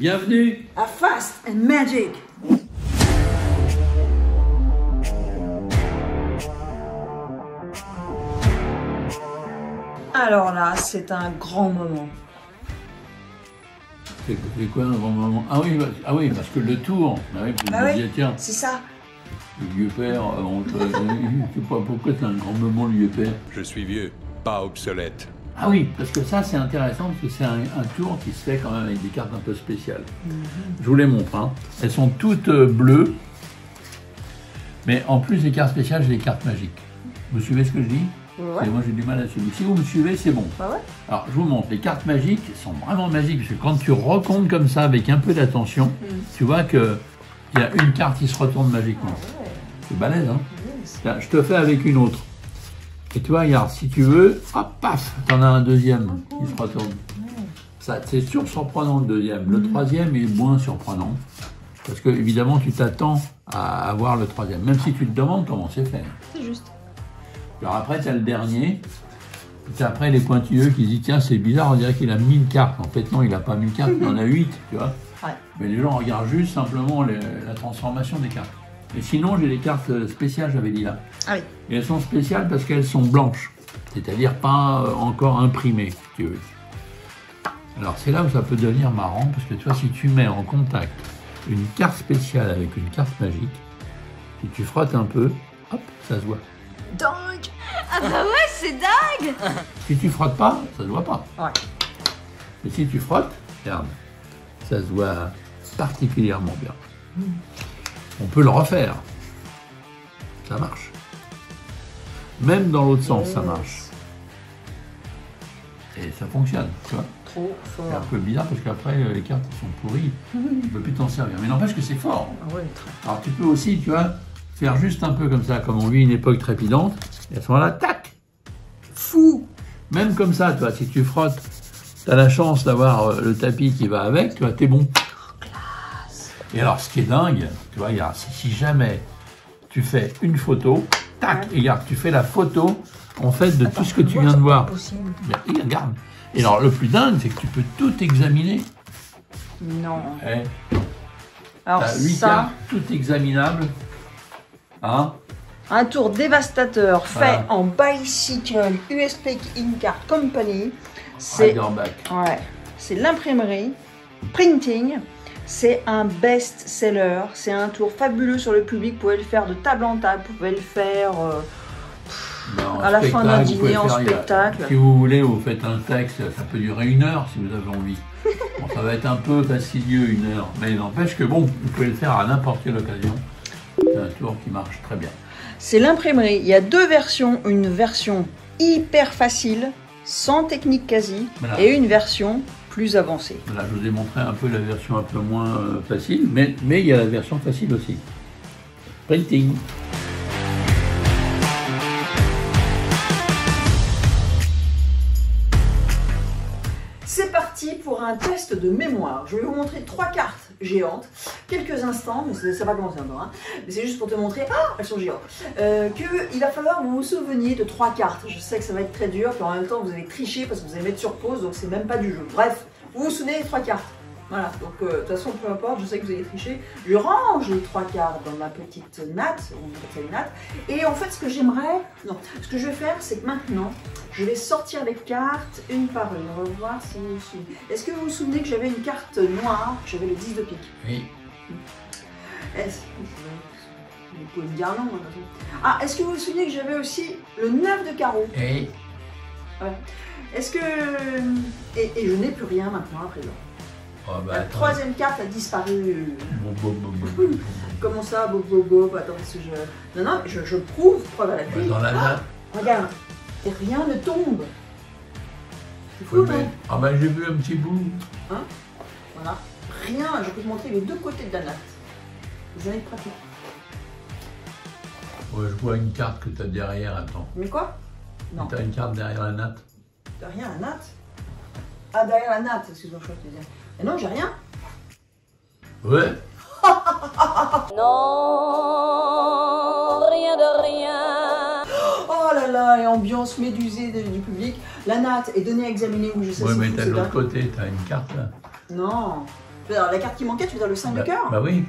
Bienvenue à Fast and Magic. Alors là, c'est un grand moment. C'est quoi un grand moment? Ah oui, ah oui, parce que le tour, bah oui, bah oui, tiens, c'est ça. Le vieux père, euh, on, je sais pas pourquoi c'est un grand moment le vieux père. Je suis vieux, pas obsolète. Ah oui, parce que ça c'est intéressant, parce que c'est un, tour qui se fait quand même avec des cartes un peu spéciales. Mhm. Je vous les montre. Hein. Elles sont toutes euh, bleues, mais en plus des cartes spéciales, j'ai des cartes magiques. Vous suivez ce que je dis? Moi j'ai du mal à suivre. Si vous me suivez, c'est bon. Bah Alors je vous montre, les cartes magiques sont vraiment magiques, parce que quand tu recomptes comme ça avec un peu d'attention, mm. tu vois qu'il y a une carte qui se retourne magiquement. Ah c'est balèze, hein Je te fais avec une autre. Et tu vois, regarde, si tu veux, hop, paf, t'en as un deuxième qui se retourne. Ça, c'est sûr surprenant le deuxième. Le mm. troisième est moins surprenant. Parce que, évidemment, tu t'attends à avoir le troisième. Même si tu te demandes comment c'est fait. C'est juste. Alors après, tu as le dernier. Puis après, les pointilleux qui disent Tiens, c'est bizarre, on dirait qu'il a 1000 cartes. En fait, non, il n'a pas 1000 cartes, il en a 8, tu vois. Mais les gens regardent juste simplement la transformation des cartes. Et sinon, j'ai les cartes spéciales, j'avais dit là. Ah oui. Et elles sont spéciales parce qu'elles sont blanches. C'est-à-dire pas euh, encore imprimées, si tu veux. Alors, c'est là où ça peut devenir marrant, parce que tu vois, si tu mets en contact une carte spéciale avec une carte magique, si tu frottes un peu, hop, ça se voit. Dingue Ah bah ouais, c'est dingue Si tu frottes pas, ça se voit pas. Ouais. Mais si tu frottes, regarde, ça se voit particulièrement bien. On peut le refaire. Ça marche. Même dans l'autre sens, ça marche. Et ça fonctionne, tu vois. Trop fort. C'est un peu bizarre parce qu'après, euh, les cartes sont pourries. Tu ne peux plus t'en servir. Mais n'empêche que c'est fort. Ah ouais, Alors tu peux aussi, tu vois, faire juste un peu comme ça, comme on vit une époque trépidante, et à ce moment-là, tac Fou Même comme ça, tu vois, si tu frottes, tu as la chance d'avoir euh, le tapis qui va avec, tu vois, t'es bon. Et alors, ce qui est dingue, tu vois, regarde, si jamais tu fais une photo, tac, et regarde, tu fais la photo, en fait, de tout ce que tu viens de voir. Et regarde. Et alors, le plus dingue, c'est que tu peux tout examiner. Non. Eh. Alors, as 8 cartes, tout examinable. Hein? Un tour dévastateur fait en Bicycle USP In Card Company. C'est ouais, c'est l'imprimerie, printing. C'est un best-seller. C'est un tour fabuleux sur le public. Vous pouvez le faire de table en table. Vous pouvez le faire euh, ben, à la fin d'un dîner en spectacle. Si vous voulez, vous faites un texte. Ça peut durer une heure si vous avez envie. ça va être un peu fastidieux une heure. Mais il n'empêche que bon, vous pouvez le faire à n'importe quelle occasion. C'est un tour qui marche très bien. C'est l'imprimerie. Il y a deux versions. Une version hyper facile, sans technique quasi, et une version plus. Voilà, je vous ai montré un peu la version un peu moins euh, facile, mais, mais il y a la version facile aussi. Printing. C'est parti pour un test de mémoire. Je vais vous montrer trois cartes géantes, quelques instants, mais ça va commencer encore, hein, mais c'est juste pour te montrer, ah, elles sont géantes, euh, qu'il va falloir vous vous souveniez de trois cartes. Je sais que ça va être très dur, puis en même temps vous allez tricher parce que vous allez mettre sur pause, donc c'est même pas du jeu. Bref, vous vous souvenez des trois cartes voilà, donc euh, de toute façon, peu importe, je sais que vous allez tricher. Je range les trois cartes dans ma petite natte, on appelle ça natte. Et en fait, ce que j'aimerais, non, ce que je vais faire, c'est que maintenant, je vais sortir les cartes une par une. On va voir si vous souvenez. Est-ce que vous vous souvenez que j'avais une carte noire, j'avais le 10 de pique Oui. Est-ce vous pouvez me dire non. Ah, est-ce que vous vous souvenez que j'avais aussi le 9 de carreau? Oui. Ouais. Est-ce que... Et, et je n'ai plus rien maintenant à présent. Oh, bah, la troisième carte a disparu. Comment ça, bob, bob, bob Attends, parce que je. Non, non, je, je prouve, preuve à la bah, Dans la ah, Regarde, et rien ne tombe. C'est fou, non Ah, bah, j'ai vu un petit bout. Hein Voilà. Rien, je peux te montrer les deux côtés de la natte. Vous avez pratiquement. Ouais, je vois une carte que tu as derrière, attends. Mais quoi? Non. Tu as une carte derrière la natte? Derrière la natte? Ah, derrière la natte, excuse-moi, je crois que tu dire. Mais non, j'ai rien. Ouais. non, rien de rien. Oh là là, et ambiance médusée du public. La natte est donnée à examiner où je sais Ouais, mais t'as de l'autre côté, t'as une carte là. Non. La carte qui manquait, tu veux dire le 5 Bah, de cœur bah oui.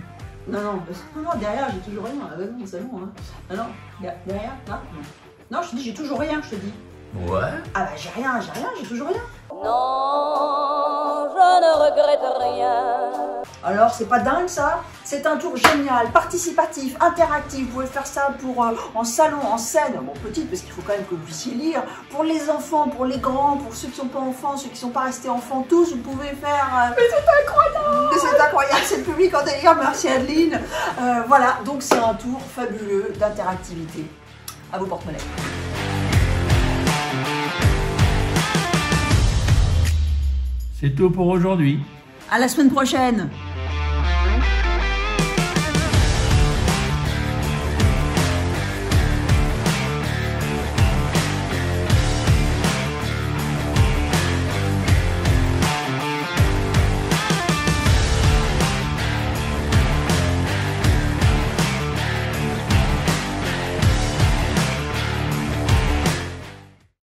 Non, non, non, non, derrière, j'ai toujours rien. Ah, bah non, c'est bon. Hein. Ah non, der- derrière, là Non, Non, je te dis, j'ai toujours rien, je te dis. Ouais. Ah bah j'ai rien, j'ai rien, j'ai toujours rien. Non, regrette rien. Alors, c'est pas dingue ça? C'est un tour génial, participatif, interactif. Vous pouvez faire ça pour euh, en salon, en scène. Bon, petite, parce qu'il faut quand même que vous puissiez lire. Pour les enfants, pour les grands, pour ceux qui sont pas enfants, ceux qui sont pas restés enfants, tous, vous pouvez faire. euh, Mais c'est incroyable Mais c'est incroyable, c'est le public en délire. Merci Adeline. Euh, voilà, donc c'est un tour fabuleux d'interactivité. À vos porte-monnaies. C'est tout pour aujourd'hui. À la semaine prochaine